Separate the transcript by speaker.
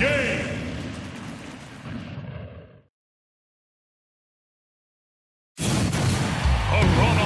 Speaker 1: game. A run